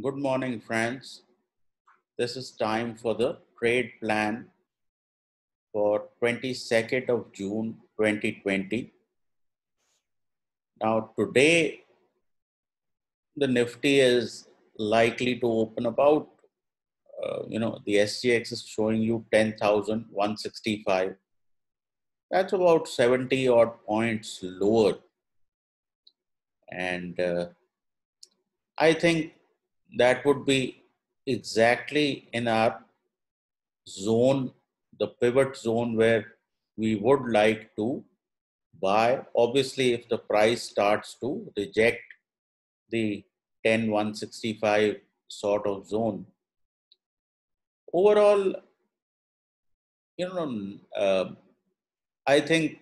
Good morning, friends. This is time for the trade plan for 22nd of June 2020. Now, today, the Nifty is likely to open about, uh, you know, the SGX is showing you 10,165. That's about 70 odd points lower. And uh, I think that would be exactly in our zone, the pivot zone where we would like to buy. Obviously, if the price starts to reject the 10 165 sort of zone. Overall, you know, uh, I think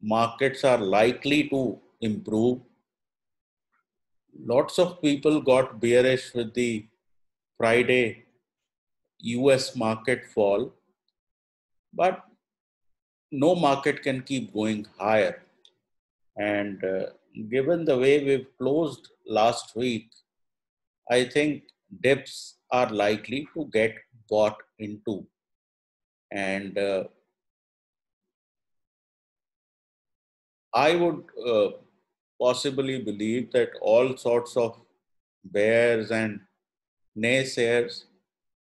markets are likely to improve lots of people got bearish with the Friday US market fall, but no market can keep going higher. And uh, given the way we've closed last week, I think dips are likely to get bought into. And uh, I would uh, possibly believe that all sorts of bears and naysayers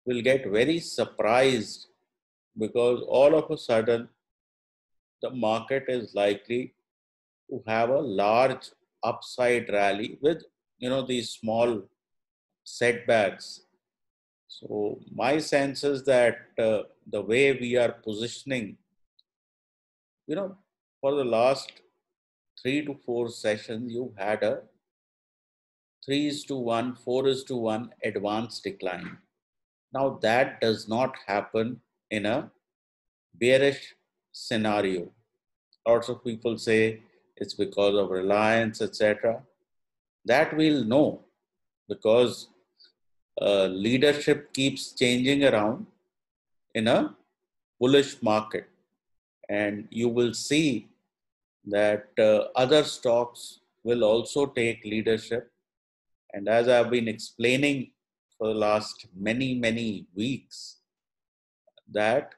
will get very surprised because all of a sudden the market is likely to have a large upside rally with you know these small setbacks. So my sense is that uh, the way we are positioning you know for the last three to four sessions, you had a three is to one, four is to one advanced decline. Now that does not happen in a bearish scenario. Lots of people say it's because of reliance, etc. That we'll know because uh, leadership keeps changing around in a bullish market. And you will see that uh, other stocks will also take leadership. And as I've been explaining for the last many, many weeks, that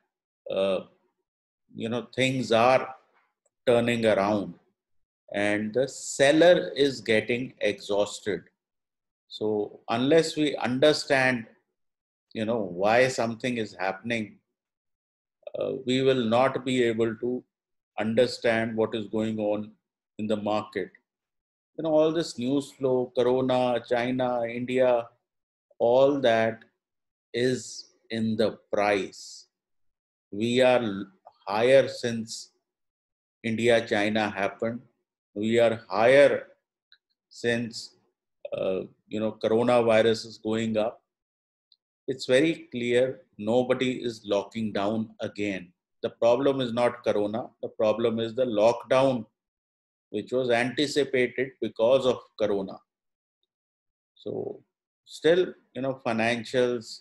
uh, you know things are turning around and the seller is getting exhausted so unless we understand you know why something is happening uh, we will not be able to understand what is going on in the market. You know, all this news flow, Corona, China, India, all that is in the price. We are higher since India China happened. We are higher since uh, you know coronavirus is going up. It's very clear nobody is locking down again the problem is not corona. The problem is the lockdown which was anticipated because of corona. So still you know financials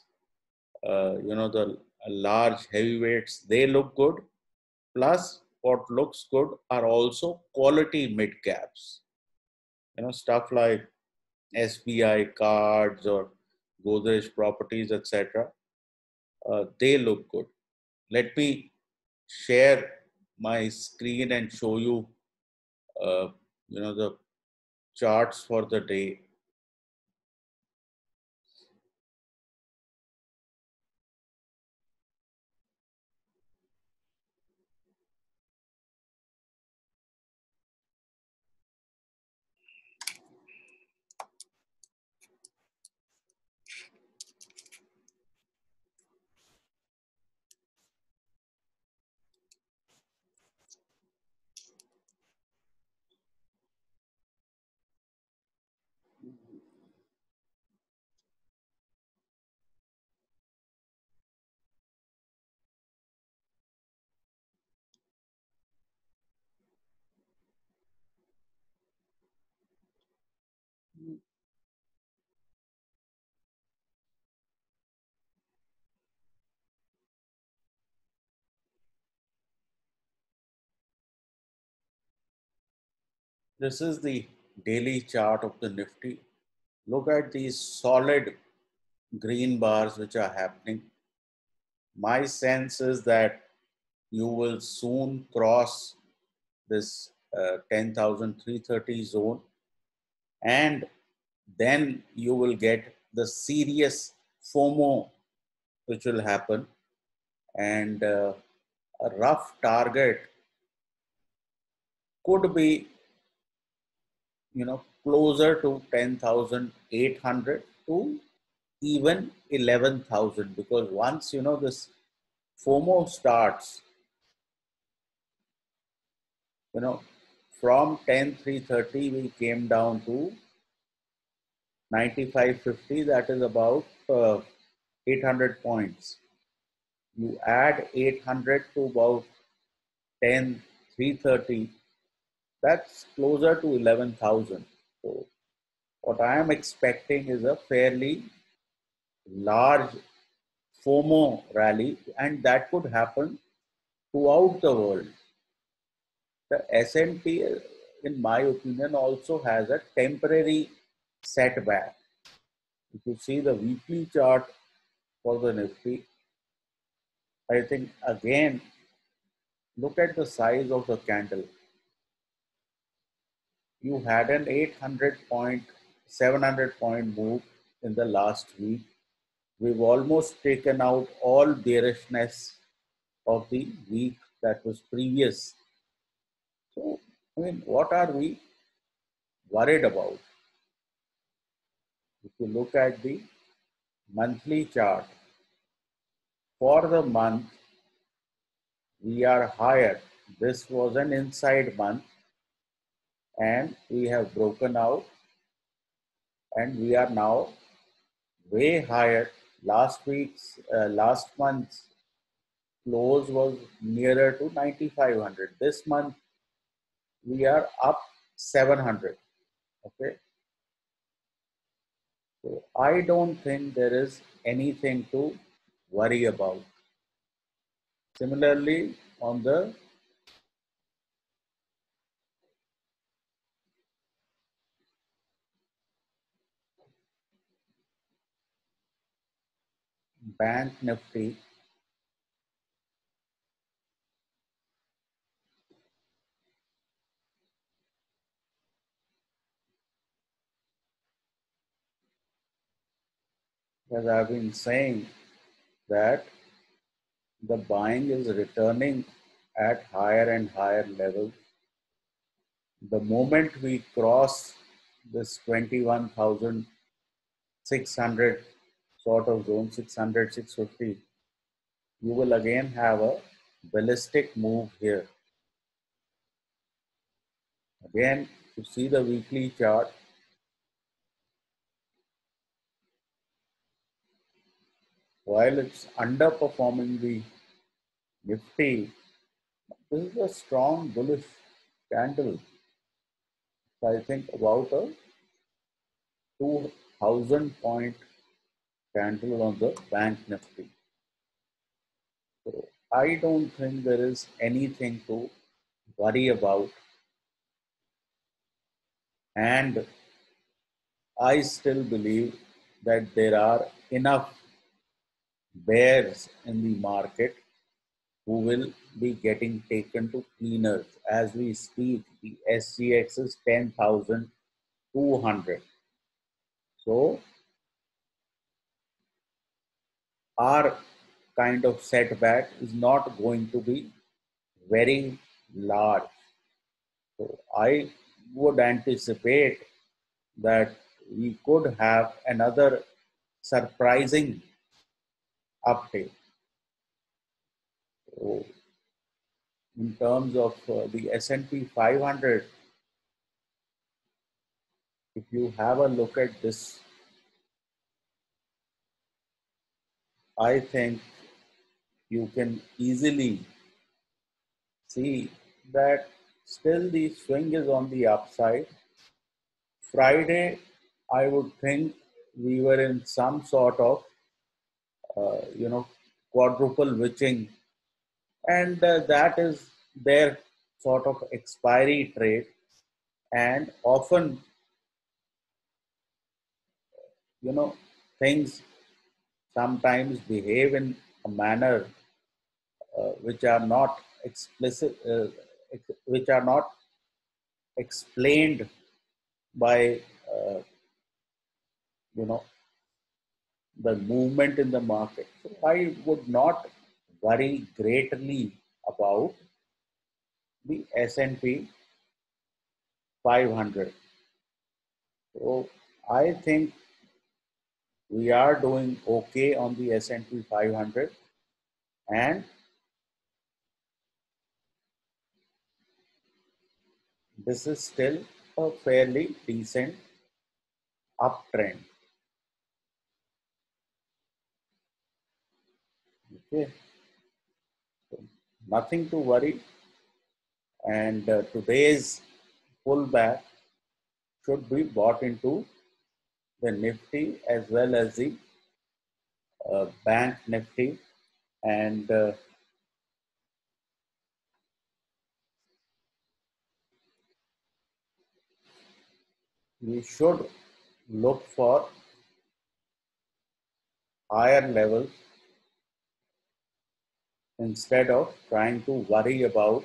uh, you know the large heavyweights they look good. Plus what looks good are also quality mid caps you know stuff like sbi cards or godrej properties etc uh, they look good. Let me share my screen and show you, uh, you know, the charts for the day. This is the daily chart of the Nifty. look at these solid green bars which are happening. My sense is that you will soon cross this uh, 10,330 zone and then you will get the serious FOMO which will happen and uh, a rough target could be you know closer to 10,800 to even 11,000 because once you know this FOMO starts you know from 10330 we came down to 9550 that is about uh, 800 points. You add 800 to about 10 330 that's closer to 11000 so what i am expecting is a fairly large fomo rally and that could happen throughout the world. The S&P in my opinion also has a temporary setback. If you see the weekly chart for the nifty I think again, look at the size of the candle. You had an 800 point, 700 point move in the last week. We've almost taken out all bearishness of the week that was previous. So, I mean, what are we worried about? If you look at the monthly chart, for the month, we are higher. This was an inside month and we have broken out and we are now way higher. Last week's, uh, last month's close was nearer to 9,500. This month we are up 700. Okay. So I don't think there is anything to worry about. Similarly, on the bank nifty as I've been saying that the buying is returning at higher and higher levels. The moment we cross this 21,600 sort of zone, 600, 650, you will again have a ballistic move here. Again, to see the weekly chart, while it's underperforming the Nifty, this is a strong bullish candle. So I think about a 2000 point candle on the bank Nifty. So I don't think there is anything to worry about. And I still believe that there are enough bears in the market who will be getting taken to cleaners as we speak. The SGX is 10,200. So, our kind of setback is not going to be very large. So, I would anticipate that we could have another surprising uptake. So in terms of uh, the S&P 500, if you have a look at this, I think you can easily see that still the swing is on the upside. Friday, I would think we were in some sort of uh, you know, quadruple witching. And uh, that is their sort of expiry trade. And often you know, things sometimes behave in a manner uh, which are not explicit, uh, which are not explained by, uh, you know, the movement in the market. So I would not worry greatly about the S&P 500. So I think we are doing okay on the S&P 500 and this is still a fairly decent uptrend. Okay, so nothing to worry. And uh, today's pullback should be bought into the Nifty as well as the uh, Bank Nifty and uh, we should look for higher levels instead of trying to worry about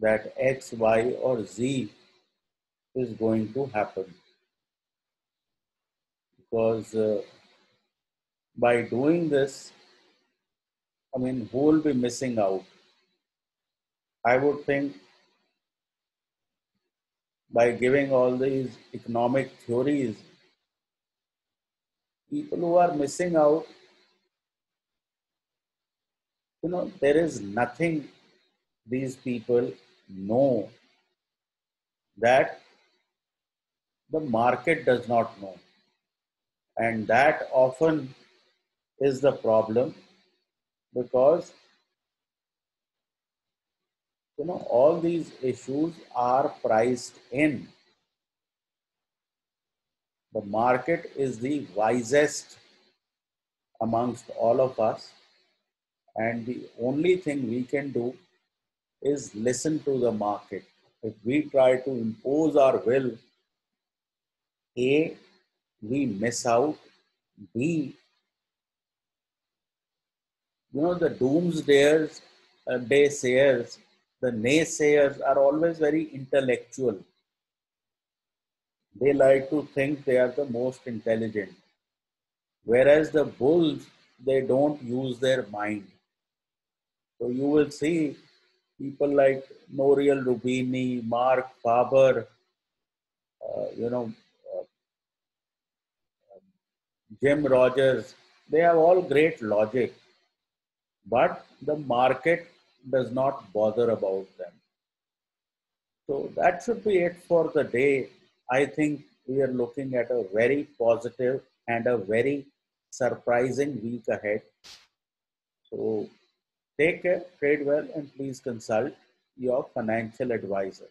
that X, Y, or Z is going to happen. Because uh, by doing this, I mean, who will be missing out? I would think by giving all these economic theories, people who are missing out, you know, there is nothing these people know that the market does not know. And that often is the problem because you know all these issues are priced in. The market is the wisest amongst all of us. And the only thing we can do is listen to the market. If we try to impose our will a we miss out b you know the doomsdayers uh, day sayers the naysayers are always very intellectual. They like to think they are the most intelligent. Whereas the bulls, they don't use their mind. So you will see people like Nouriel Rubini, Marc Faber, uh, you know, Jim Rogers, they have all great logic. But the market does not bother about them. So that should be it for the day. I think we are looking at a very positive and a very surprising week ahead. So take care, trade well, and please consult your financial advisor.